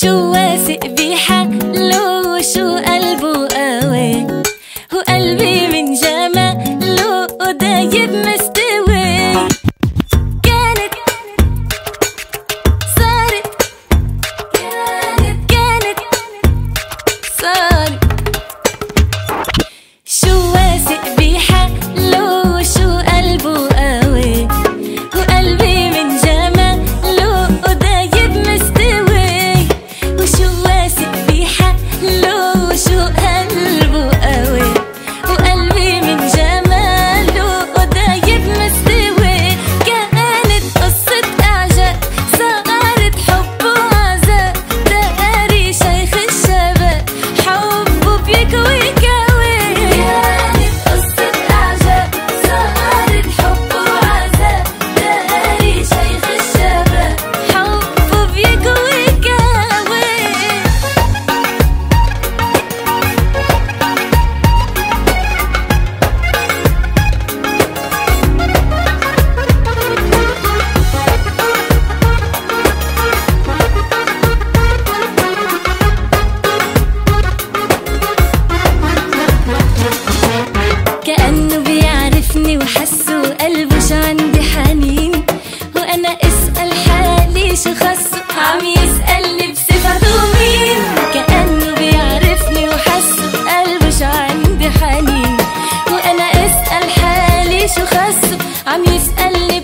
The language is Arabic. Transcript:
شو واثق بحاله شخص عم يسألني بصفته مين كأنه بيعرفني عندي حنين. وأنا أسأل حالي شخص عم يسألني